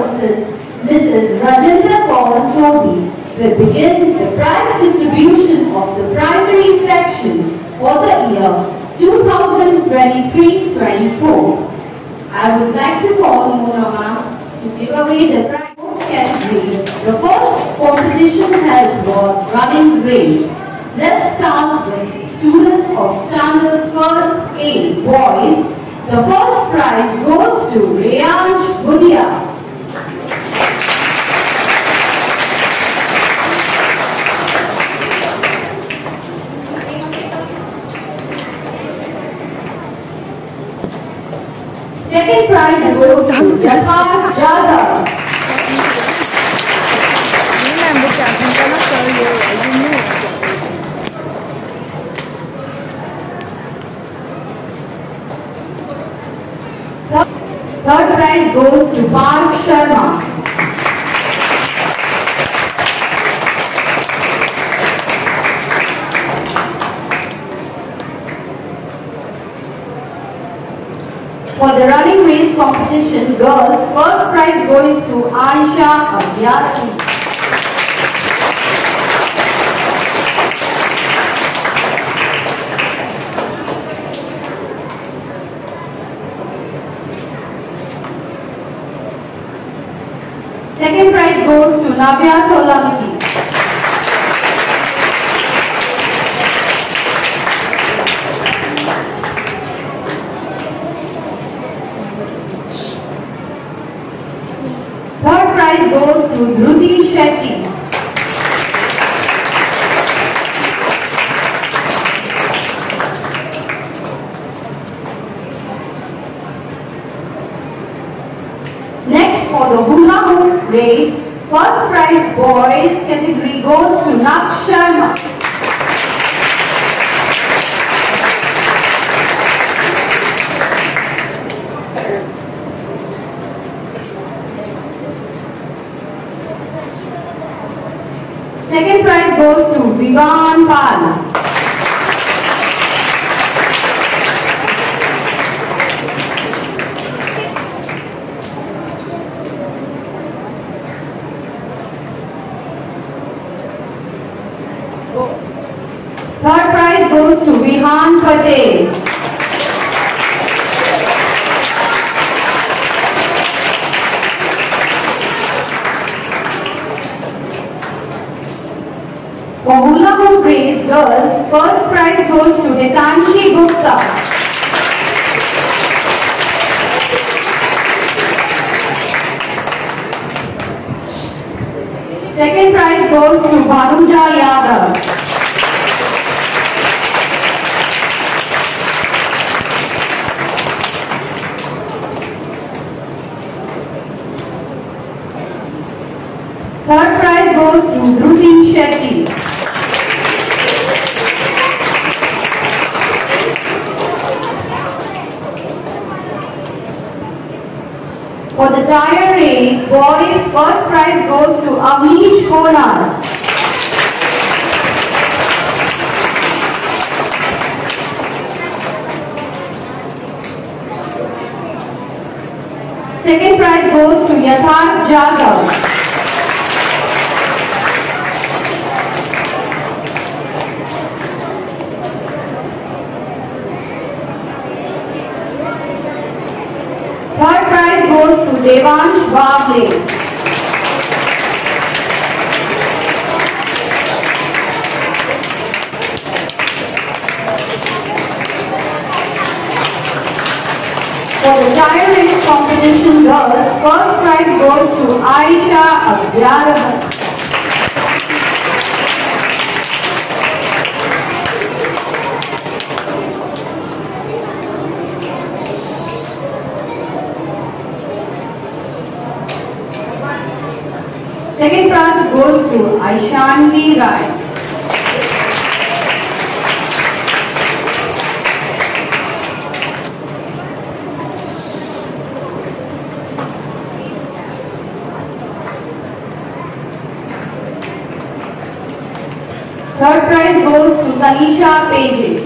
Chairperson, Mrs. Rajendra Kaur will begin the prize distribution of the primary section for the year 2023-24. I would like to call Mona Ma'am to give away the prize category. The first competition held was running race. Let's start with students of standard first A, boys. The first prize goes to Rayansh Budia. Second prize goes to Yatharth Jadhav. Ini lah bukan Bukan asal dia Ini Third prize goes to Parth Sharma. For the running race competition, girls, first prize goes to Aisha Abhyasi. Second prize goes to Navya Solanki. Dhruti Shetty. Next for the hula hoop race, first prize boys category goes to Naksh prize goes to Vivan Pal. Third prize goes to Vihan Patel. First prize goes to Avnish Kolar. Second prize goes to Yatharth Jadhav. Third prize goes to Devansh Bagle. First prize goes to Aisha Abhyaraman. Second prize goes to Aishanvi Rai. Third prize goes to Tanisha Page.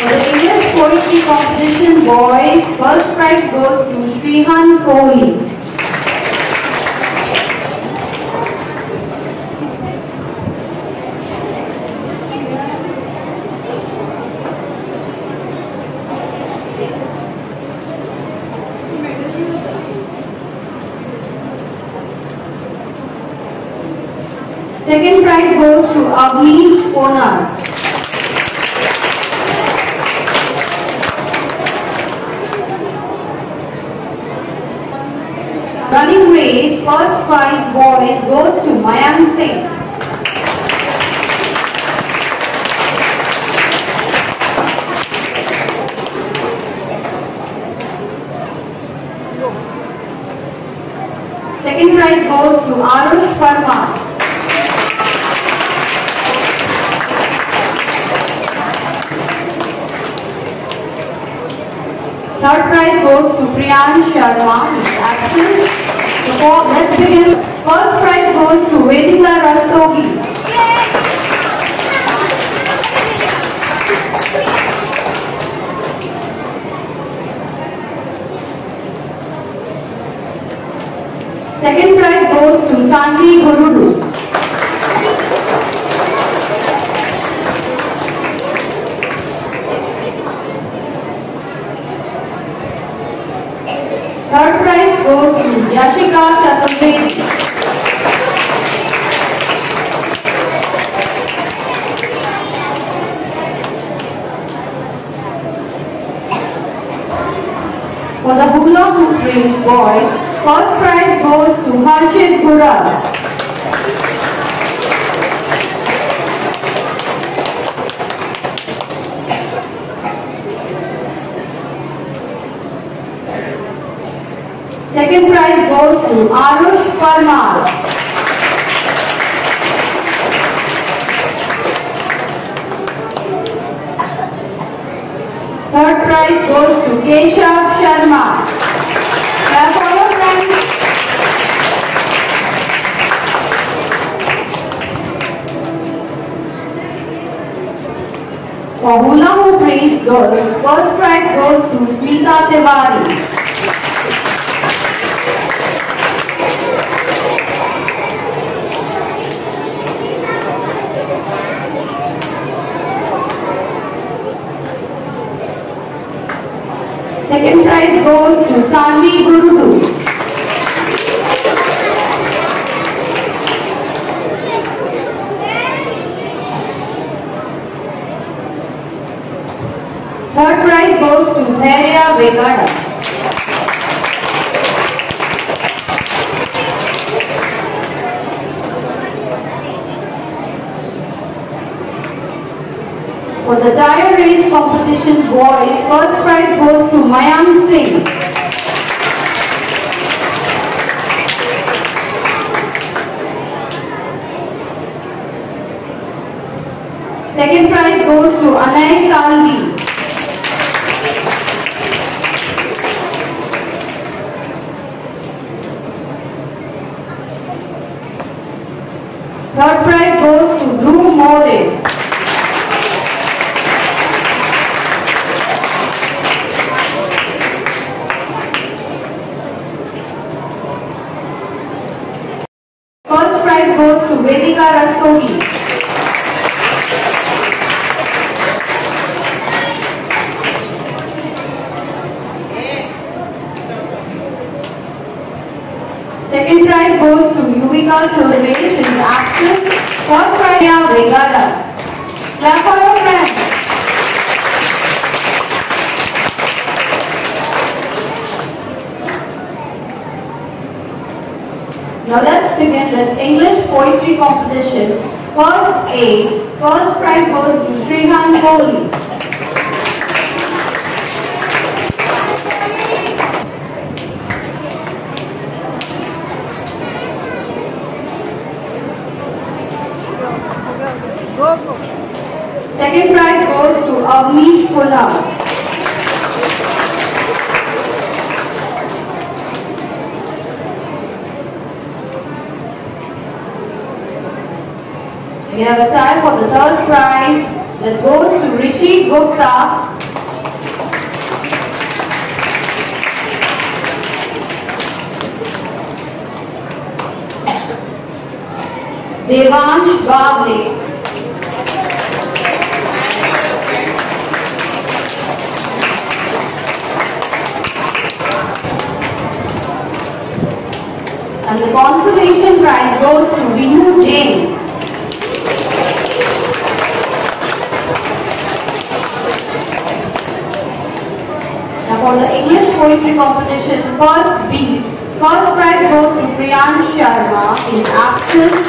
For the English Poetry competition boys, first prize goes to Srihan Kohli. Running race, first prize boys goes to Mayank Singh. Second prize goes to Arush Parmar. Prize goes to Priyan Sharma. who is absent. Let's begin. First prize goes to Vedika Rastogi. Second prize goes to Sanvi Gurudu. For the hoop race boys, first prize goes to Harshit Gura. Second prize Keshav Sharma. Clap for your friends. For hula hoop race girls, first prize goes to Smita Tiwari. For the tire race competition boys, first prize goes to Mayank Singh. Second prize goes to Anay Salvi. Now let's begin with English poetry competition. First A, first prize goes to Srihan Kohli. Second prize goes to Avnish Pula. We have a tie for the third prize that goes to Rishi Gupta. Devansh Bable. And the consolation prize goes to Vinu Jain. For the English poetry competition, first B. First prize goes to Priyan Sharma in absence.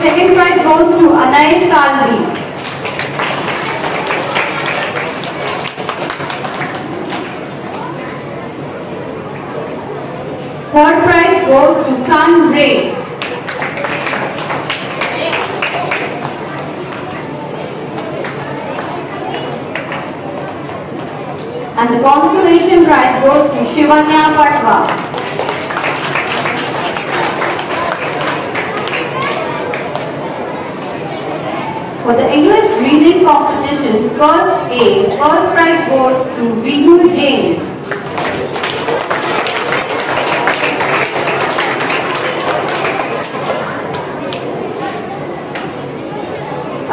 Second prize goes to Anay Salvi. Third prize goes to Sun Ray. And the consolation prize goes to Shivanya Patwa. For the English reading competition, first A, first prize goes to Vinu Jain.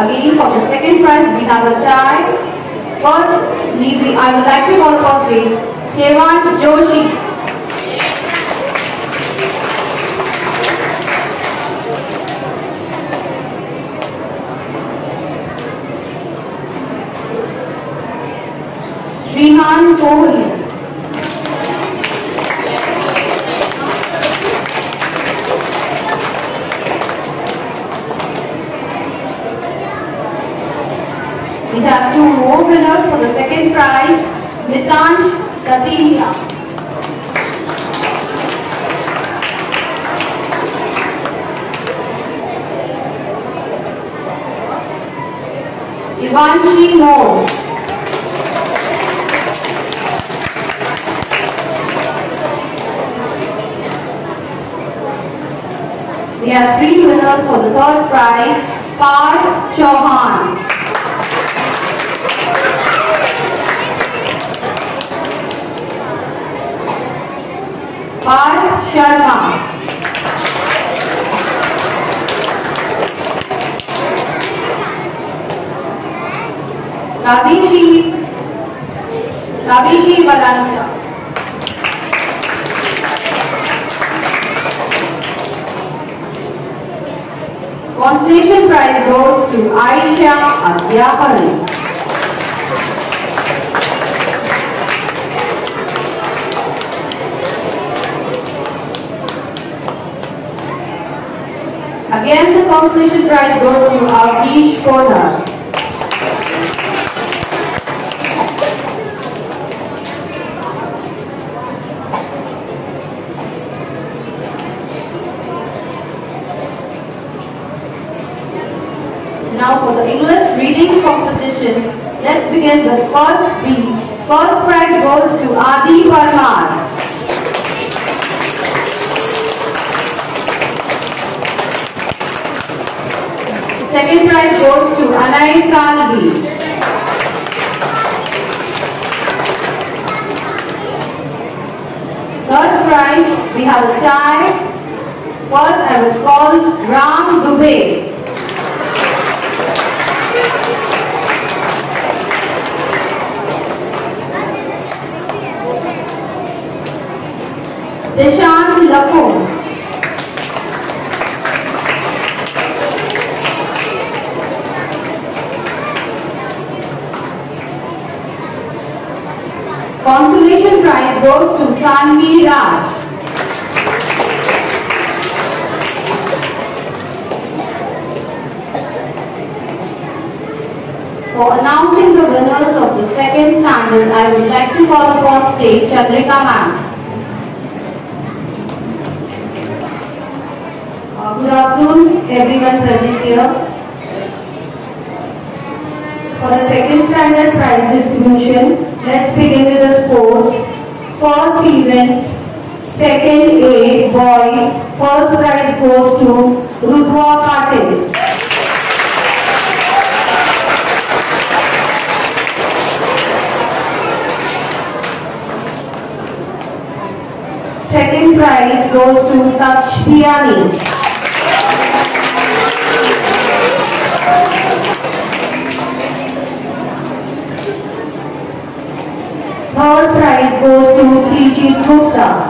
Again, for the second prize, we have a tie. First, we- I would like to call for please, Kevan Joshi. Srihan Kohli. We prize, Nitansh Katilia. Ivanshi Moore. We have three winners for the third prize, Parth Chauhan. Parth Sharma. Ravishi Ravishi Balanta. Constellation prize goes to Aisha Adyapani. Again, the consolation prize goes to Avnish Konar. Dishant Lakum. Consolation prize goes to Sanvi Raj. For announcing the winners of the second standard, I would like to call upon stage Chandrika ma'am. Uh, Good afternoon, everyone present here. For the second standard prize distribution, let's begin with the sports. First event, second A, boys. First prize goes to Rudwa Patil. Second prize goes to Taksh Piani. Third prize goes to Preeti Gupta.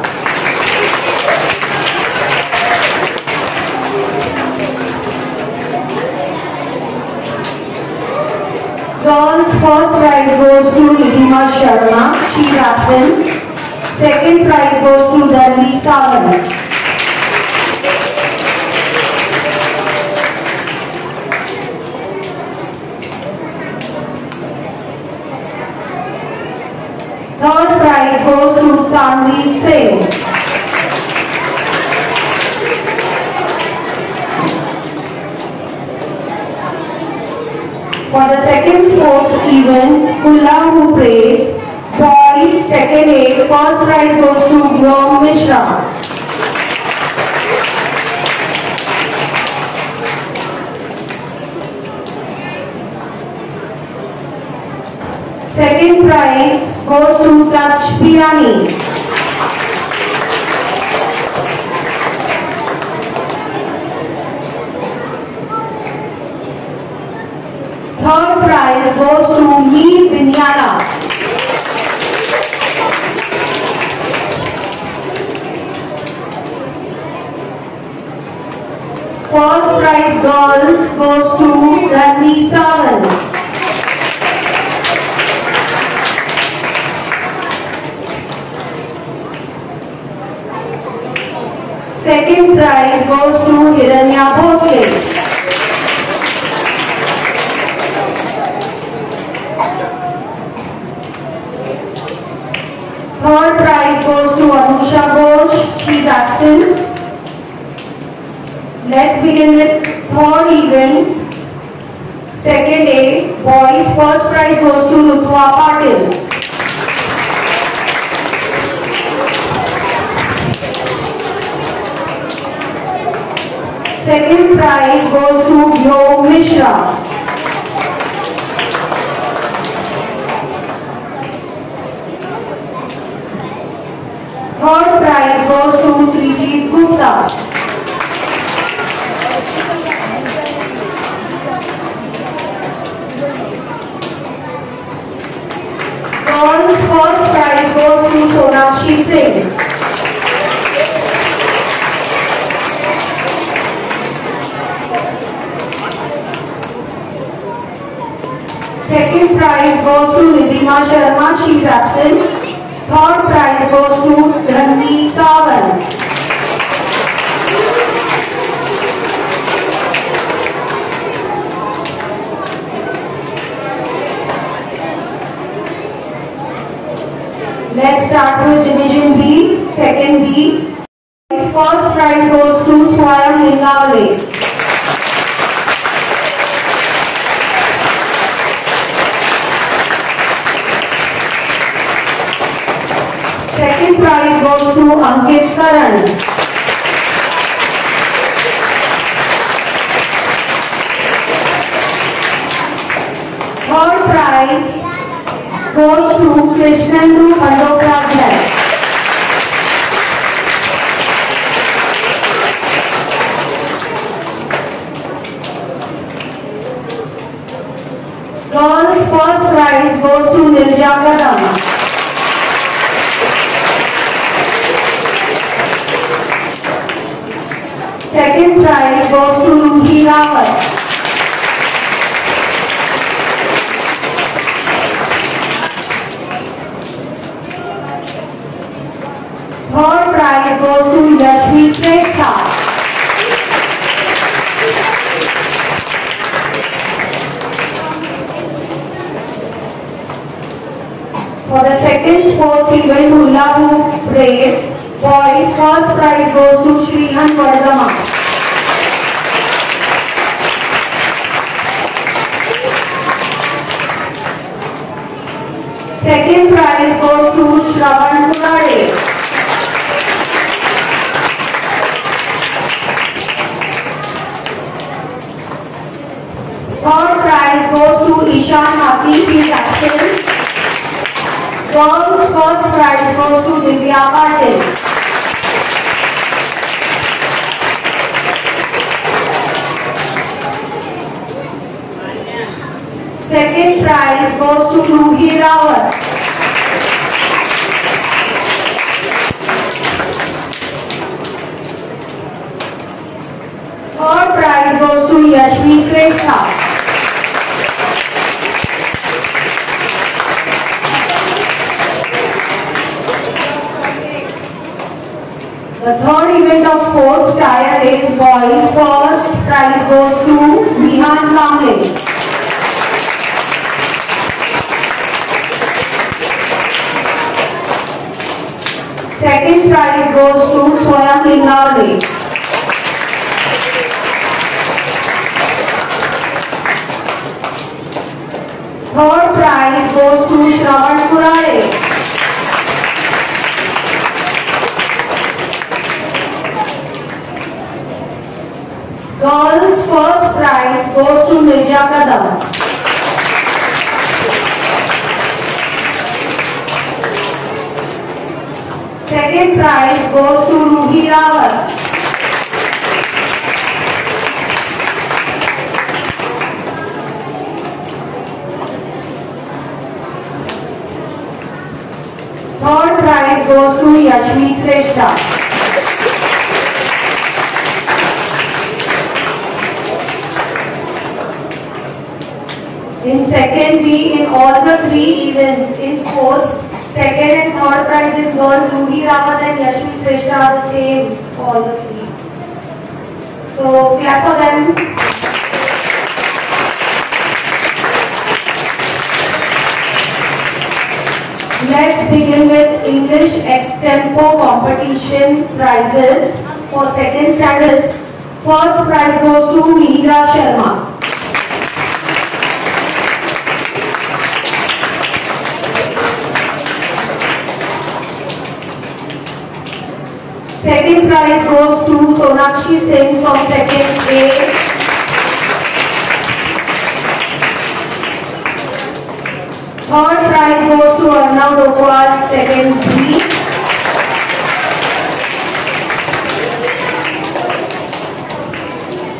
Girls first prize goes to Nidima Sharma, she's absent. Second prize goes to Dhanvi Sawant. Sanvi Singh. For the second sports event, hula hoop race, boys second A, first prize goes to Vyom Mishra. Second prize goes to Touch Third prize goes to Lee Binyala. First prize girls goes to Ranvi Sawant. Second prize goes to Hiranya Bhosle. Anusha Ghosh. She's absent. Let's begin with third event. Second A, boys. First prize goes to Lutwa Patil. Second prize goes to Yo Mishra. Gupta. Girls first prize goes to Sonakshi Singh. Second prize goes to Nidima Sharma, she's absent. Third prize goes to Ranvi Sawant. Let's start with Division B, Second B. First prize goes to Swayam Lingavale. Second prize goes to Ankit Karan. Third prize Bandopradhyay. Girls first prize goes to Nirja Kadam. Second prize goes to Ruhi Rawat. to Isha Hathi, he is. Girls first prize goes to Divya Patel. Second prize goes to Ruhi Rawat. Third prize goes to Yashvi Shrestha. Goes to Vihan Kamble. Second prize goes to Swayam Lingale. Third prize goes to Shravan Kurare. Girls first prize goes to Nirja Kadam. Second prize goes to Ruhi Rawat. Third prize goes to Yashmi Sreshta. In second B, in all the three events in sports, second and third prize in girls, Ruhi Rawat and Yashmi Sreshta are the same, all the three. So clap for them. Let's begin with English extempo competition prizes for second standards. First prize goes to Mihira Sharma. Second prize goes to Sonakshi Singh from second A. Third prize goes to Arnav Dokwal, second B.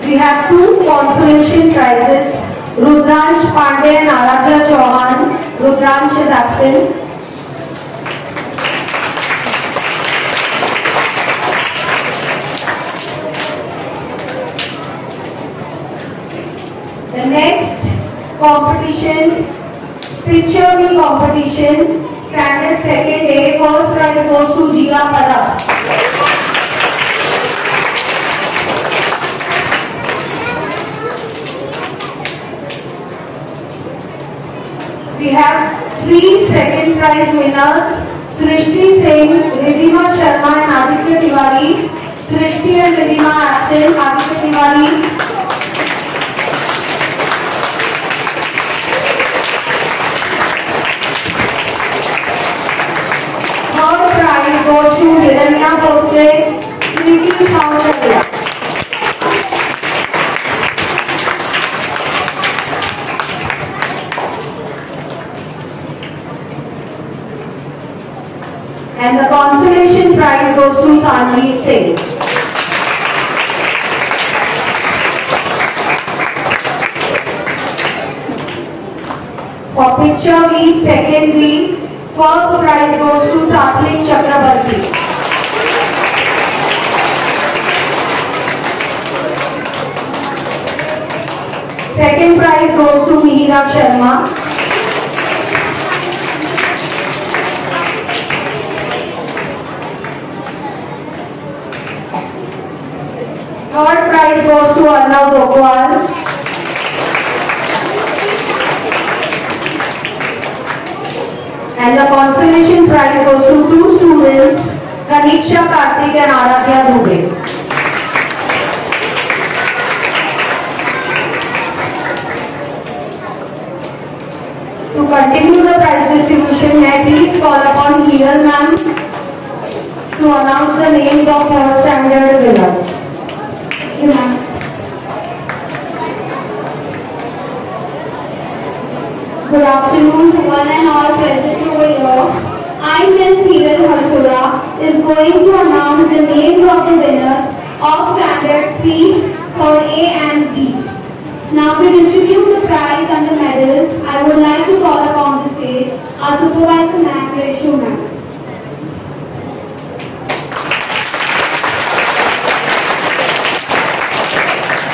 We have two consolation prizes. Rudransh Pandey and Aradhya Chauhan. Rudransh is absent. Competition picture में competition standard second A first prize goes to Jiya Pada we have three second prize winners Srishti Singh Ridhima Sharma and Aditya Tiwari Srishti and Ridhima Aditya Tiwari Neera Sharma third prize goes to Arnav Gopal and the consolation prize goes to two students Kaniksha Kartik and Aaradhya Dubey To continue the prize distribution, may I please call upon Hiral ma'am to announce the names of first standard winners. Thank you, ma'am. Good afternoon to one and all present over here. I, Ms. Hiral Hasura, is going to announce the names of the winners of Standard 3, 3rd A and B. Now to distribute the prize and the medals, I would like call upon the stage our supervisor ma'am, Reshu ma'am.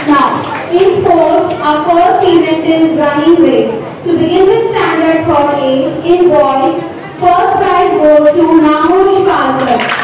Now, in sports, our first this running race. To begin with standard for A in boys, first prize goes to Namush Kalkar.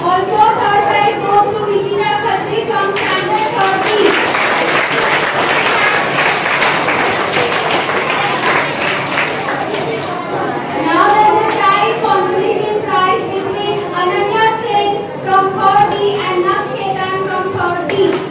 Also, third prize goes to Vishina Khatri from Standard 30. Now there is a tie consolation prize between Ananya Singh from 30 and Naksh Ketan from 30.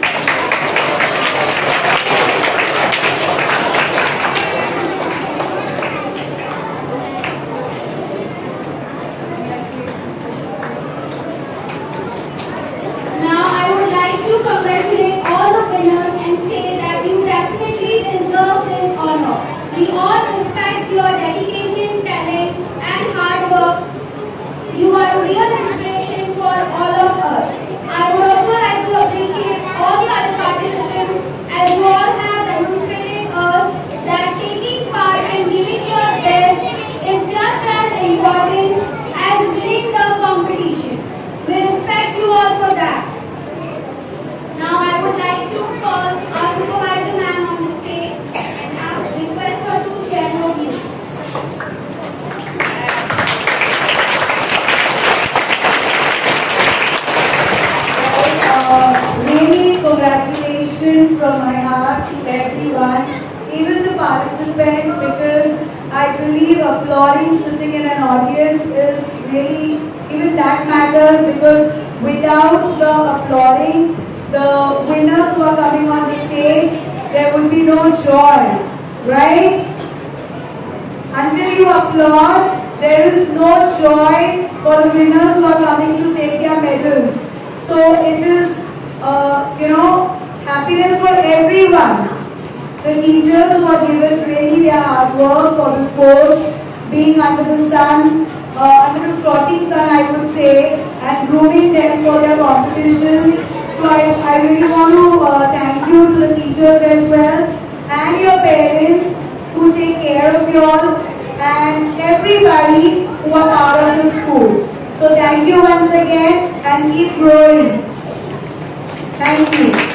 uh, really congratulations from my heart to everyone, even the participants, because I believe applauding sitting in an audience is really, even that matters because without the applauding, the winners who are coming on the stage, there would be no joy, right? Until you applaud, there is no joy for the winners who are coming to take their medals. So it is, uh, you know, happiness for everyone. The teachers who are given really their hard work for the sports, being under the sun, uh, under the scorching sun I would say, and grooming them for their competitions. So I, I really want to uh, thank you to the teachers as well, and your parents who take care of you all, and everybody who are part of the school. So thank you once again, and keep growing. Thank you.